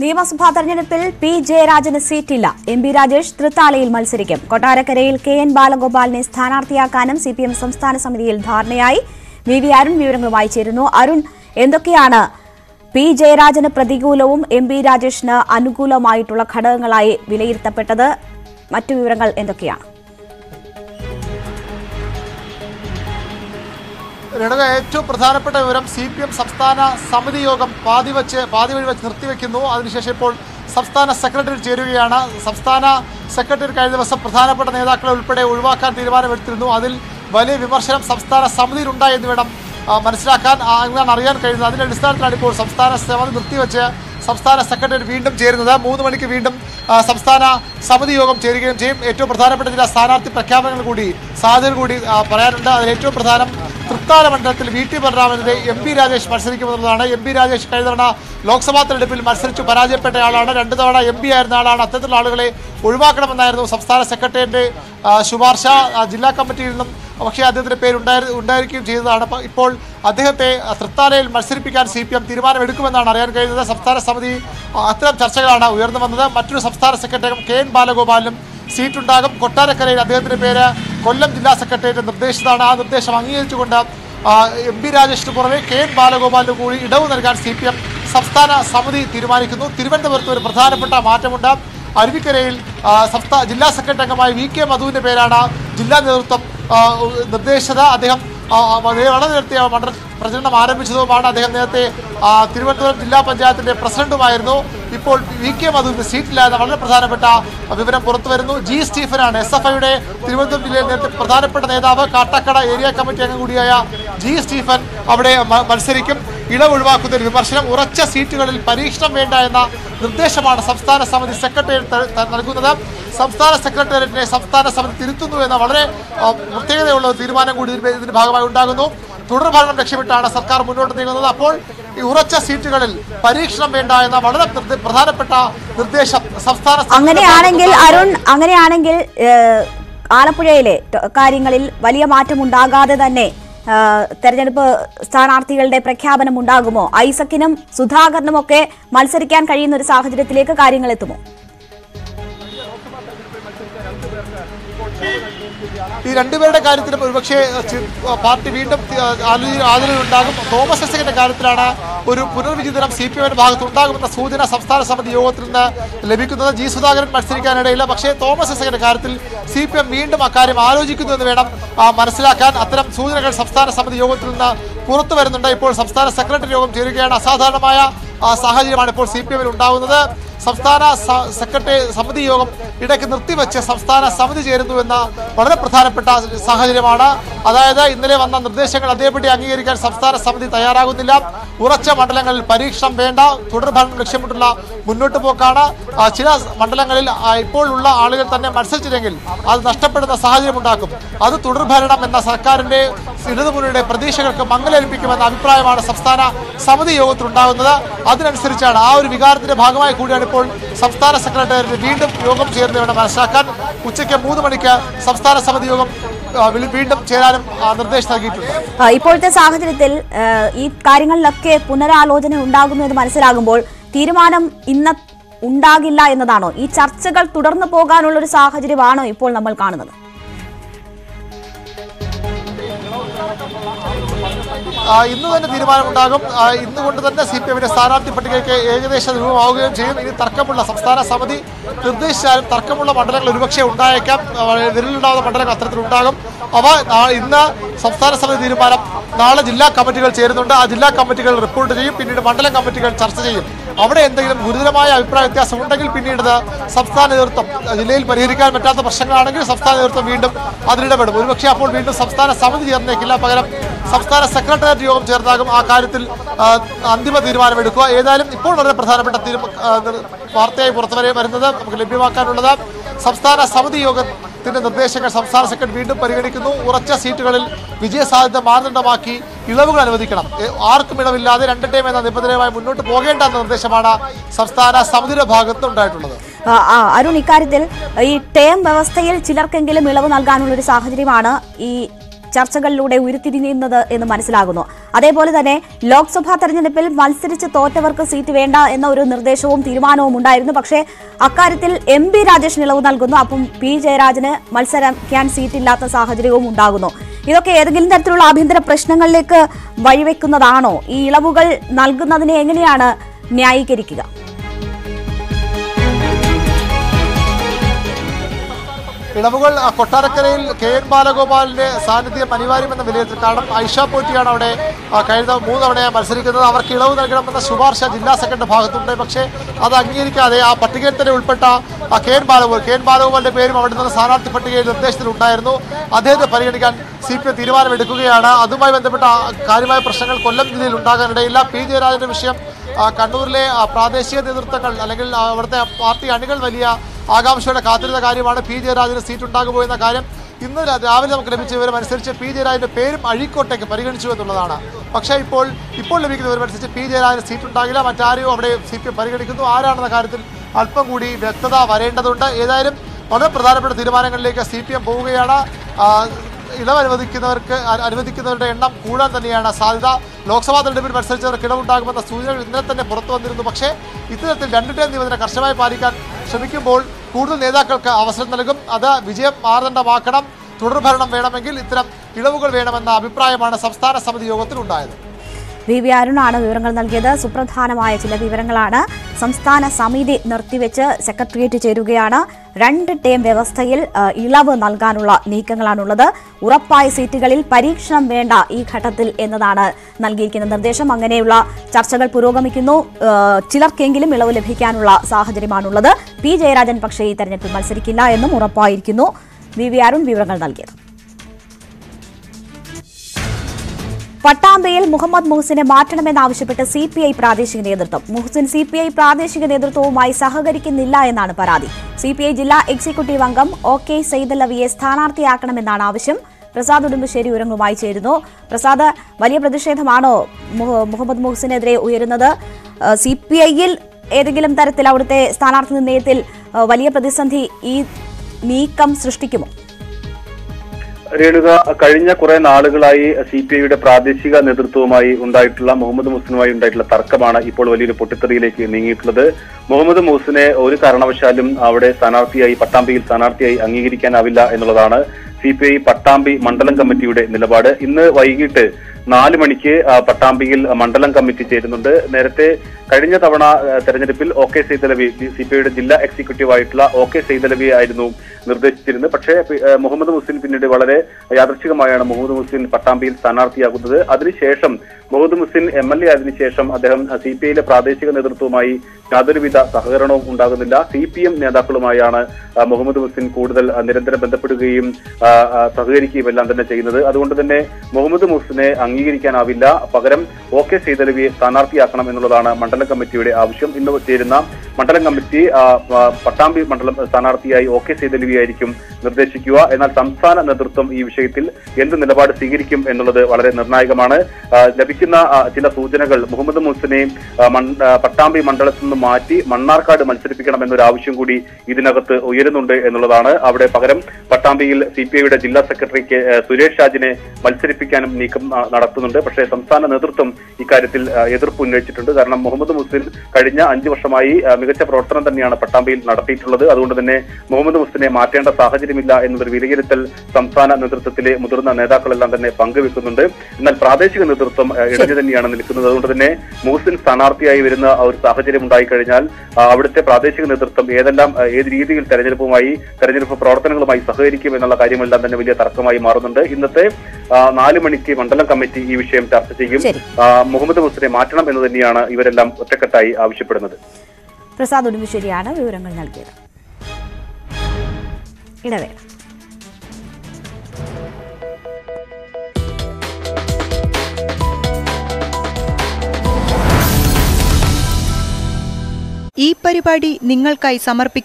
നിയമസഭാ തെരഞ്ഞെടുപ്പിൽ പി. ജയരാജന് സീറ്റില്ല. എം. പി. രാജേഷ് തൃത്താലയിൽ മത്സരിക്കും. കൊട്ടാരക്കരയിൽ കെ. എൻ. ബാലഗോപാലിനെ സ്ഥാനാർത്ഥിയാക്കാനും സി. പി. എം സംസ്ഥാന സമിതിയിൽ ധാരണയായി. വി. വി. അരുൺ വിവരങ്ങളുമായി ചേരുന്നു അരുൺ എന്തൊക്കെയാണ് പി. ജയരാജന് പ്രതികൂലവും എം. പി. രാജേഷിന് അനുകൂലമായിട്ടുള്ള ഘടകങ്ങളായി വിലയിരുത്തപ്പെട്ടത്? മറ്റു വിവരങ്ങൾ എന്തൊക്കെയാണ്? രേണുക ഏറ്റവും പ്രധാനപ്പെട്ട വിവരം സി പി എം സംസ്ഥാന സമിതി യോഗം പാതി വെച്ച് പാതി വഴി വെച്ച് നിർത്തിവെക്കുന്നു. അതിനുശേഷം ഇപ്പോൾ സംസ്ഥാന സെക്രട്ടറി ചേരുകയാണ്. സംസ്ഥാന സെക്രട്ടറി കഴിഞ്ഞ ദിവസം പ്രധാനപ്പെട്ട നേതാക്കളെ ഉൾപ്പെടെ ഒഴിവാക്കാൻ തീരുമാനമെടുത്തിരുന്നു. അതിൽ വലിയ വിമർശനം സംസ്ഥാന സമിതിയിലുണ്ടായി എന്ന് വേണം മനസ്സിലാക്കാൻ എന്നാണ് അറിയാൻ കഴിയുന്നത്. അതിന്റെ അടിസ്ഥാനത്തിലാണ് ഇപ്പോൾ സംസ്ഥാന സമിതി നിർത്തിവെച്ച് സംസ്ഥാന സെക്രട്ടറി വീണ്ടും ചേരുന്നത്. മൂന്ന് മണിക്ക് വീണ്ടും സംസ്ഥാന സമിതി യോഗം ചേരുകയും ചെയ്യും. ഏറ്റവും പ്രധാനപ്പെട്ട ചില സ്ഥാനാർത്ഥി പ്രഖ്യാപനങ്ങൾ കൂടി സാധ്യത കൂടി പറയാനുണ്ട്. അതിൽ ഏറ്റവും പ്രധാനം തൃത്താല മണ്ഡലത്തിൽ വി ടി ബലറാമന്റെ എം പി രാജേഷ് മത്സരിക്കുമെന്നുള്ളതാണ് എം പി രാജേഷ് കഴിഞ്ഞ തവണ ലോക്സഭാ തെരഞ്ഞെടുപ്പിൽ മത്സരിച്ചു പരാജയപ്പെട്ട ആളാണ് രണ്ട് തവണ എം പി ആയിരുന്ന ആളാണ്. അത്തരത്തിലുള്ള ആളുകളെ ഒഴിവാക്കണമെന്നായിരുന്നു സംസ്ഥാന സെക്രട്ടറിയുടെ ശുപാർശ ജില്ലാ കമ്മിറ്റിയിൽ നിന്നും പക്ഷേ അദ്ദേഹത്തിന്റെ പേര് ഉണ്ടായി ഉണ്ടായിരിക്കുകയും ചെയ്തതാണ്. ഇപ്പോൾ അദ്ദേഹത്തെ തൃത്താലയിൽ മത്സരിപ്പിക്കാൻ സി പി എം തീരുമാനമെടുക്കുമെന്നാണ് അറിയാൻ കഴിയുന്നത് സംസ്ഥാന സമിതി അത്തരം ചർച്ചകളാണ് ഉയർന്നു വന്നത്. മറ്റൊരു സംസ്ഥാന സെക്രട്ടറി കെ എൻ ബാലഗോപാലിനും സീറ്റുണ്ടാകും. കൊട്ടാരക്കരയിൽ അദ്ദേഹത്തിന്റെ പേര് കൊല്ലം ജില്ലാ സെക്രട്ടേറിയറ്റ് നിർദ്ദേശിച്ചതാണ്. ആ നിർദ്ദേശം അംഗീകരിച്ചുകൊണ്ട് എം പി രാജേഷിന് പുറമെ കെ എൻ ബാലഗോപാലിന് കൂടി ഇടവ് നൽകാൻ സി പി എം സംസ്ഥാന സമിതി തീരുമാനിക്കുന്നു. തിരുവനന്തപുരത്ത് ഒരു പ്രധാനപ്പെട്ട മാറ്റമുണ്ട്. അരുവിക്കരയിൽ സംസ്ഥാന ജില്ലാ സെക്രട്ടറി അംഗമായ വി കെ മധുവിന്റെ പേരാണ് ജില്ലാ നേതൃത്വം നിർദ്ദേശിച്ചത്. അദ്ദേഹം വളരെ നേരത്തെ മണ്ഡല പ്രചരണം ആരംഭിച്ചതുമാണ്. അദ്ദേഹം നേരത്തെ തിരുവനന്തപുരം ജില്ലാ പഞ്ചായത്തിന്റെ പ്രസിഡന്റുമായിരുന്നു. ഇപ്പോൾ വി കെ മധുവിന് സീറ്റില്ലാതെ വളരെ പ്രധാനപ്പെട്ട വിവരം പുറത്തു വരുന്നു. ജി സ്റ്റീഫനാണ് എസ് എഫ് ഐയുടെ തിരുവനന്തപുരം ജില്ലയിൽ നേരത്തെ പ്രധാനപ്പെട്ട നേതാവ്. കാട്ടക്കട ഏരിയ കമ്മിറ്റി അംഗം കൂടിയായ ജി സ്റ്റീഫൻ അവിടെ മത്സരിക്കും. ഇളവ് ഒഴിവാക്കുന്ന ഒരു വിമർശനം ഉറച്ച സീറ്റുകളിൽ പരീക്ഷണം വേണ്ട എന്ന നിർദ്ദേശമാണ് സംസ്ഥാന സമിതി സെക്രട്ടേറിയറ്റ് നൽകുന്നത്. സംസ്ഥാന സെക്രട്ടേറിയറ്റിനെ സംസ്ഥാന സമിതി തിരുത്തുന്നു എന്ന വളരെ പ്രത്യേകതയുള്ള തീരുമാനം കൂടി ഇതിന്റെ ഭാഗമായി ഉണ്ടാകുന്നു. തുടർഭരണം ലക്ഷ്യമിട്ടാണ് സർക്കാർ മുന്നോട്ട് നീങ്ങുന്നത്. അപ്പോൾ ഈ ഉറച്ച സീറ്റുകളിൽ പരീക്ഷണം വേണ്ട എന്ന വളരെ പ്രധാനപ്പെട്ട നിർദ്ദേശം സംസ്ഥാന അങ്ങനെയാണെങ്കിൽ അരുൺ അങ്ങനെയാണെങ്കിൽ ആലപ്പുഴയിലെ കാര്യങ്ങളിൽ വലിയ മാറ്റം മാറ്റമുണ്ടാകാതെ തന്നെ തെരഞ്ഞെടുപ്പ് സ്ഥാനാർത്ഥികളുടെ പ്രഖ്യാപനം ഉണ്ടാകുമോ? ഐസക്കിനും സുധാകരനും ഒക്കെ മത്സരിക്കാൻ കഴിയുന്ന ഒരു സാഹചര്യത്തിലേക്ക് കാര്യങ്ങൾ എത്തുമോ? ഈ രണ്ടുപേരുടെ കാര്യത്തിൽ ഒരുപക്ഷെ പാർട്ടി വീണ്ടും ആദരവുണ്ടാകും തോമസ് ഐസക്കിന്റെ കാര്യത്തിലാണ് ഒരു പുനർവിചിന്തനം സി പി എമ്മിന്റെ ഭാഗത്ത് ഉണ്ടാകുമെന്ന സൂചന സംസ്ഥാന സമിതി യോഗത്തിൽ നിന്ന് ലഭിക്കുന്നത്. ജി സുധാകരൻ മത്സരിക്കാനിടയില്ല. പക്ഷേ തോമസ് ഐസക്കിന്റെ കാര്യത്തിൽ സി പി എം വീണ്ടും അക്കാര്യം ആലോചിക്കുന്നു എന്ന് വേണം മനസ്സിലാക്കാൻ. അത്തരം സൂചനകൾ സംസ്ഥാന സമിതി യോഗത്തിൽ നിന്ന് പുറത്തു വരുന്നുണ്ട്. ഇപ്പോൾ സംസ്ഥാന സെക്രട്ടറി യോഗം ചേരുകയാണ്. അസാധാരണമായ സാഹചര്യമാണ് ഇപ്പോൾ സി പി എമ്മിൽ ഉണ്ടാകുന്നത് സംസ്ഥാന സെക്രട്ടറി സമിതി യോഗം ഇടയ്ക്ക് നിർത്തിവെച്ച് സംസ്ഥാന സമിതി ചേരുന്നു എന്ന വളരെ പ്രധാനപ്പെട്ട സാഹചര്യമാണ്. അതായത് ഇന്നലെ വന്ന നിർദ്ദേശങ്ങൾ അതേപടി അംഗീകരിക്കാൻ സംസ്ഥാന സമിതി തയ്യാറാകുന്നില്ല. ഉറച്ച മണ്ഡലങ്ങളിൽ പരീക്ഷണം വേണ്ട. തുടർഭരണം ലക്ഷ്യമിട്ടുള്ള മുന്നോട്ട് പോക്കാണ്. ചില മണ്ഡലങ്ങളിൽ ഇപ്പോഴുള്ള ആളുകൾ തന്നെ മത്സരിച്ചില്ലെങ്കിൽ അത് നഷ്ടപ്പെടുന്ന സാഹചര്യം ഉണ്ടാക്കും. അത് തുടർഭരണം എന്ന സർക്കാരിന്റെ ഇടതുമുന്നണിയുടെ പ്രതീക്ഷകൾക്ക് മങ്ങലേൽപ്പിക്കുമെന്ന അഭിപ്രായമാണ് സംസ്ഥാന സമിതി യോഗത്തിലുണ്ടാകുന്നത്. അതിനനുസരിച്ചാണ് ആ ഒരു വികാരത്തിന്റെ ഭാഗമായി കൂടിയാണ് ഇപ്പോൾ സംസ്ഥാന സെക്രട്ടേറിയറ്റ് വീണ്ടും യോഗം ചേർന്ന് വേണം മനസ്സിലാക്കാൻ ഉച്ചയ്ക്ക് മൂന്ന് മണിക്ക് സംസ്ഥാന സമിതി യോഗം വീണ്ടും ചേരാനും നിർദ്ദേശം നൽകിയിട്ടുണ്ട്. ഇപ്പോഴത്തെ സാഹചര്യത്തിൽ ഈ കാര്യങ്ങളിലൊക്കെ പുനരാലോചന ഉണ്ടാകുന്നു എന്ന് മനസ്സിലാകുമ്പോൾ തീരുമാനം ഇന്ന് ഉണ്ടാകില്ല എന്നതാണോ? ഈ ചർച്ചകൾ തുടർന്നു പോകാനുള്ള ഒരു സാഹചര്യമാണോ ഇപ്പോൾ നമ്മൾ കാണുന്നത്? ഇന്ന് തന്നെ തീരുമാനമുണ്ടാകും. ഇന്നുകൊണ്ട് തന്നെ സി പി എമ്മിന്റെ സ്ഥാനാർത്ഥി പട്ടികയ്ക്ക് ഏകദേശം രൂപമാവുകയും ചെയ്യും. ഇനി തർക്കമുള്ള സംസ്ഥാന സമിതി നിർദ്ദേശിച്ചാലും തർക്കമുള്ള മണ്ഡലങ്ങൾ ഒരുപക്ഷെ ഉണ്ടായേക്കാം. വിരലുണ്ടാവുന്ന മണ്ഡലങ്ങൾ അത്തരത്തിലുണ്ടാകും. അവ ഇന്ന് സംസ്ഥാന സമിതി തീരുമാനം നാളെ ജില്ലാ കമ്മിറ്റികൾ ചേരുന്നുണ്ട്. ആ ജില്ലാ കമ്മിറ്റികൾ റിപ്പോർട്ട് ചെയ്യും. പിന്നീട് മണ്ഡലം കമ്മിറ്റികൾ ചർച്ച ചെയ്യും. അവിടെ എന്തെങ്കിലും ഗുരുതരമായ അഭിപ്രായ വ്യത്യാസം ഉണ്ടെങ്കിൽ പിന്നീട് സംസ്ഥാന നേതൃത്വം ജില്ലയിൽ പരിഹരിക്കാൻ പറ്റാത്ത പ്രശ്നങ്ങളാണെങ്കിൽ സംസ്ഥാന നേതൃത്വം വീണ്ടും അതിലിടപെടും ഒരുപക്ഷെ അപ്പോൾ വീണ്ടും സംസ്ഥാന സമിതി ചേർന്നേക്കില്ല. പകരം സംസ്ഥാന സെക്രട്ടേറിയറ്റ് യോഗം ചേർന്നാകും ആ കാര്യത്തിൽ അന്തിമ തീരുമാനമെടുക്കുക. ഏതായാലും ഇപ്പോൾ വളരെ പ്രധാനപ്പെട്ട വാർത്തയായി പുറത്തു വരെ വരുന്നത് നമുക്ക് ലഭ്യമാക്കാനുള്ളത് സംസ്ഥാന സമിതി യോഗത്തിന്റെ നിർദ്ദേശങ്ങൾ സംസ്ഥാന സെക്രട്ടറി വീണ്ടും പരിഗണിക്കുന്നു. ഉറച്ച സീറ്റുകളിൽ വിജയസാധ്യത മാനദണ്ഡമാക്കി ഇളവുകൾ അനുവദിക്കണം. ആർക്കും ഇളവില്ലാതെ രണ്ട് ടൈം എന്ന നിബന്ധനയുമായി മുന്നോട്ട് പോകേണ്ട എന്ന നിർദ്ദേശമാണ് സംസ്ഥാന സമിതിയുടെ ഭാഗത്ത് ഉണ്ടായിട്ടുള്ളത്. അരുൺ ഇക്കാര്യത്തിൽ ഈ ടേം വ്യവസ്ഥയിൽ ചിലർക്കെങ്കിലും ഇളവ് നൽകാനുള്ള ഒരു സാഹചര്യമാണ് ഈ ചർച്ചകളിലൂടെ ഉരുത്തിരിഞ്ഞിരുന്നത് എന്ന് മനസ്സിലാകുന്നു. അതേപോലെ തന്നെ ലോക്സഭാ തെരഞ്ഞെടുപ്പിൽ മത്സരിച്ച് തോറ്റവർക്ക് സീറ്റ് വേണ്ട എന്ന ഒരു നിർദ്ദേശവും തീരുമാനവും ഉണ്ടായിരുന്നു. പക്ഷേ അക്കാര്യത്തിൽ എം പി രാജേഷിന് ഇളവ് നൽകുന്നു. അപ്പം പി ജയരാജന് മത്സരിക്കാൻ സീറ്റില്ലാത്ത സാഹചര്യവും ഉണ്ടാകുന്നു. ഇതൊക്കെ ഏതെങ്കിലും തരത്തിലുള്ള ആഭ്യന്തര പ്രശ്നങ്ങളിലേക്ക് വഴിവെക്കുന്നതാണോ? ഈ ഇളവുകൾ നൽകുന്നതിനെ എങ്ങനെയാണ് ന്യായീകരിക്കുക? ഇളവുകൾ കൊട്ടാരക്കരയിൽ കെ എൻ ബാലഗോപാലിന്റെ സാന്നിധ്യം അനിവാര്യമെന്ന വിലയിരുത്തൽ കാരണം ഐഷ പോറ്റിയാണ് അവിടെ കഴിഞ്ഞ അവിടെ മത്സരിക്കുന്നത്. അവർക്ക് ഇളവ് നൽകണമെന്ന ശുപാർശ ജില്ലാ സെക്രട്ടറി ഭാഗത്തുണ്ട്. പക്ഷേ അത് അംഗീകരിക്കാതെ ആ പട്ടികയിൽ തന്നെ ഉൾപ്പെട്ട K N Balagopal K N ബാലഗോപാലിന്റെ പേരും അവിടെ നിന്ന് സ്ഥാനാർത്ഥി പട്ടികയിൽ നിർദ്ദേശത്തിലുണ്ടായിരുന്നു. അദ്ദേഹത്തെ പരിഗണിക്കാൻ സി പി എം തീരുമാനമെടുക്കുകയാണ്. അതുമായി ബന്ധപ്പെട്ട കാര്യമായ പ്രശ്നങ്ങൾ കൊല്ലം ജില്ലയിൽ ഉണ്ടാകാനിടയില്ല. പി. ജയരാജന്റെ വിഷയം കണ്ണൂരിലെ പ്രാദേശിക നേതൃത്വങ്ങൾ അല്ലെങ്കിൽ അവിടുത്തെ പാർട്ടി അണികൾ വലിയ ആകാംക്ഷയോടെ കാത്തിരുന്ന കാര്യമാണ് പി ജയരാജന് സീറ്റ് ഉണ്ടാകുമോ എന്ന കാര്യം ഇന്ന് രാവിലെ നമുക്ക് ലഭിച്ച വിവരം അനുസരിച്ച് പി ജയരാജിന്റെ പേരും അഴീക്കോട്ടേക്ക് പരിഗണിച്ചു എന്നുള്ളതാണ്. പക്ഷേ ഇപ്പോൾ ഇപ്പോൾ ലഭിക്കുന്ന വിവരം അനുസരിച്ച് പി ജയരാജന് സീറ്റ് ഉണ്ടാകില്ല. മറ്റാരെയോ അവിടെ സി പി എം പരിഗണിക്കുന്നു. ആരാണെന്ന കാര്യത്തിൽ അല്പം കൂടി വ്യക്തത വരേണ്ടതുണ്ട്. ഏതായാലും വളരെ പ്രധാനപ്പെട്ട തീരുമാനങ്ങളിലേക്ക് സി പി എം പോവുകയാണ്. ആ, ഇളവ് അനുവദിക്കുന്നവർക്ക് അനുവദിക്കുന്നവരുടെ എണ്ണം കൂടാൻ തന്നെയാണ് സാധ്യത. ലോക്സഭാ തെരഞ്ഞെടുപ്പിൽ മത്സരിച്ചവർക്ക് ഇളവുണ്ടാകുമെന്ന സൂചനകൾ ഇന്നലെ തന്നെ പുറത്തു വന്നിരുന്നു. പക്ഷേ ഇത്തരത്തിൽ രണ്ടിന്റെയും നിബന്ധന കർശനമായി പാലിക്കാൻ ശ്രമിക്കുമ്പോൾ കൂടുതൽ നേതാക്കൾക്ക് അവസരം നൽകും. അത് വിജയം മാനദണ്ഡമാക്കണം തുടർഭരണം വേണമെങ്കിൽ ഇത്തരം ഇളവുകൾ വേണമെന്ന അഭിപ്രായമാണ് സംസ്ഥാന സമിതി യോഗത്തിൽ ഉണ്ടായത് വി വി അരുണാണ് വിവരങ്ങൾ നൽകിയത്. സുപ്രധാനമായ ചില വിവരങ്ങളാണ് സംസ്ഥാന സമിതി നിർത്തിവെച്ച് സെക്രട്ടേറിയറ്റ് ചേരുകയാണ്. രണ്ട് ടേം വ്യവസ്ഥയിൽ ഇളവ് നൽകാനുള്ള നീക്കങ്ങളാണുള്ളത്. ഉറപ്പായ സീറ്റുകളിൽ പരീക്ഷണം വേണ്ട ഈ ഘട്ടത്തിൽ എന്നതാണ് നൽകിയിരിക്കുന്ന നിർദ്ദേശം. അങ്ങനെയുള്ള ചർച്ചകൾ പുരോഗമിക്കുന്നു. ചിലർക്കെങ്കിലും ഇളവ് ലഭിക്കാനുള്ള സാഹചര്യമാണുള്ളത്. പി ജയരാജൻ പക്ഷേ ഈ തെരഞ്ഞെടുപ്പിൽ മത്സരിക്കില്ല എന്നും ഉറപ്പായിരിക്കുന്നു. വി വി അരുൺ വിവരങ്ങൾ നൽകിയത്. പട്ടാമ്പയിൽ മുഹമ്മദ് മുഹസിനെ മാറ്റണമെന്നാവശ്യപ്പെട്ട് സി പി ഐ പ്രാദേശിക നേതൃത്വം. മുഹസിൻ സി പി ഐ പ്രാദേശിക നേതൃത്വവുമായി സഹകരിക്കുന്നില്ല എന്നാണ് പരാതി. സി പി ഐ ജില്ലാ എക്സിക്യൂട്ടീവ് അംഗം ഒ കെ സൈദലവിയെ സ്ഥാനാർത്ഥിയാക്കണമെന്നാണ് ആവശ്യം. പ്രസാദ് ഉടുമ്പശ്ശേരി ഉരങ്ങുമായി ചേരുന്നു. പ്രസാദ് വലിയ പ്രതിഷേധമാണോ മുഹമ്മദ് മുഹസിനെതിരെ ഉയരുന്നത്? സി പി ഐയിൽ ഏതെങ്കിലും തരത്തിൽ അവിടുത്തെ സ്ഥാനാർത്ഥി നിർണയത്തിൽ വലിയ പ്രതിസന്ധി ഈ നീക്കം സൃഷ്ടിക്കുമോ? രേണുക കഴിഞ്ഞ കുറെ നാളുകളായി സി പി ഐയുടെ പ്രാദേശിക നേതൃത്വവുമായി ഉണ്ടായിട്ടുള്ള മുഹമ്മദ് മുസ്ലിനുമായി ഉണ്ടായിട്ടുള്ള തർക്കമാണ് ഇപ്പോൾ വലിയൊരു പൊട്ടിത്തെറിയിലേക്ക് നീങ്ങിയിട്ടുള്ളത്. മുഹമ്മദ് മൂസിനെ ഒരു കാരണവശാലും അവിടെ സ്ഥാനാർത്ഥിയായി പട്ടാമ്പിയിൽ സ്ഥാനാർത്ഥിയായി അംഗീകരിക്കാനാവില്ല എന്നുള്ളതാണ് സി പി ഐ പട്ടാമ്പി മണ്ഡലം കമ്മിറ്റിയുടെ നിലപാട്. ഇന്ന് വൈകിട്ട് നാല് മണിക്ക് പട്ടാമ്പിയിൽ മണ്ഡലം കമ്മിറ്റി ചേരുന്നുണ്ട്. നേരത്തെ കഴിഞ്ഞ തവണ തെരഞ്ഞെടുപ്പിൽ O K Saidalavi C P ഐയുടെ ജില്ലാ എക്സിക്യൂട്ടീവ് ആയിട്ടുള്ള ഒ കെ സൈതലവി ആയിരുന്നു നിർദ്ദേശിച്ചിരുന്നത്. പക്ഷേ മുഹമ്മദ് മുസ്ലിം പിന്നീട് വളരെ യാദർശികമായാണ് മുഹമ്മദ് മുസ്ലിം പട്ടാമ്പിയിൽ സ്ഥാനാർത്ഥിയാകുന്നത്. അതിനുശേഷം Muhammad Muslim M L A അതിനുശേഷം അദ്ദേഹം സി പി ഐയിലെ പ്രാദേശിക നേതൃത്വവുമായി യാതൊരുവിധ സഹകരണവും ഉണ്ടാകുന്നില്ല. സി പി എം നേതാക്കളുമായാണ് മുഹമ്മദ് മുസ്ലിം കൂടുതൽ നിരന്തരം ബന്ധപ്പെടുകയും സഹകരിക്കുകയും എല്ലാം തന്നെ ചെയ്യുന്നത്. അതുകൊണ്ട് തന്നെ മുഹമ്മദ് മുസ്ലിനെ അംഗീകരിക്കാനാവില്ല. പകരം ഒ കെ സൈതലവിയെ സ്ഥാനാർത്ഥിയാക്കണം എന്നുള്ളതാണ് മണ്ഡലം കമ്മിറ്റിയുടെ ആവശ്യം. ഇന്ന് ചേരുന്ന മണ്ഡലം കമ്മിറ്റി പട്ടാമ്പി മണ്ഡലം സ്ഥാനാർത്ഥിയായി ഒ കെ സൈതലവിയായിരിക്കും നിർദ്ദേശിക്കുക. എന്നാൽ സംസ്ഥാന നേതൃത്വം ഈ വിഷയത്തിൽ എന്ത് നിലപാട് സ്വീകരിക്കും എന്നുള്ളത് വളരെ നിർണായകമാണ്. ലഭിക്കുന്ന ചില സൂചനകൾ മുഹമ്മദ് ആ, പട്ടാമ്പി മണ്ഡലത്തിൽ നിന്ന് മാറ്റി മണ്ണാർക്കാട് മത്സരിപ്പിക്കണം എന്നൊരു ആവശ്യം കൂടി ഇതിനകത്ത് ഉയരുന്നുണ്ട് എന്നുള്ളതാണ്. അവിടെ പകരം പട്ടാമ്പിയിൽ സി പി ഐയുടെ ജില്ലാ സെക്രട്ടറിക്ക് സുരേഷ് ഷാജിനെ മത്സരിപ്പിക്കാനും നീക്കം നടത്തുന്നുണ്ട്. പക്ഷേ സംസ്ഥാന നേതൃത്വം ഇക്കാര്യത്തിൽ എതിർപ്പ് ഉന്നയിച്ചിട്ടുണ്ട്. കാരണം മുഹമ്മദ് മുസ്ലിം കഴിഞ്ഞ അഞ്ചു വർഷമായി മികച്ച പ്രവർത്തനം തന്നെയാണ് പട്ടാമ്പിയിൽ നടത്തിയിട്ടുള്ളത്. അതുകൊണ്ട് തന്നെ മുഹമ്മദ് മുസ്ലിനെ മാറ്റേണ്ട സാഹചര്യമില്ല എന്നൊരു വിലയിരുത്തൽ സംസ്ഥാന നേതൃത്വത്തിലെ മുതിർന്ന നേതാക്കളെല്ലാം തന്നെ പങ്കുവെക്കുന്നുണ്ട്. എന്നാൽ പ്രാദേശിക നേതൃത്വം ഇടഞ്ഞു തന്നെയാണ് നിൽക്കുന്നത്. അതുകൊണ്ട് തന്നെ മുഹസിൻ സ്ഥാനാർത്ഥിയായി വരുന്ന ഒരു സാഹചര്യം ഉണ്ടായിക്കഴിഞ്ഞാൽ കഴിഞ്ഞാൽ അവിടുത്തെ പ്രാദേശിക നേതൃത്വം ഏതെല്ലാം ഏത് രീതിയിൽ തെരഞ്ഞെടുപ്പുമായി തെരഞ്ഞെടുപ്പ് പ്രവർത്തനങ്ങളുമായി സഹകരിക്കും എന്നുള്ള കാര്യമെല്ലാം തന്നെ വലിയ തർക്കമായി മാറുന്നുണ്ട്. ഇന്നത്തെ നാല് മണിക്ക് മണ്ഡലം കമ്മിറ്റി ഈ വിഷയം ചർച്ച ചെയ്യും. മുഹമ്മദ് മുസ്ലിനെ മാറ്റണം എന്ന് തന്നെയാണ് ഇവരെല്ലാം ഒറ്റക്കെട്ടായി ആവശ്യപ്പെടുന്നത്. പ്രസാദ് ഉടുമ്പശ്ശേരിയാണ് വിവരങ്ങൾ നൽകിയത്. ഇടവേള. ഈ പരിപാടി നിങ്ങൾക്കായി സമർപ്പിക്കുന്നത്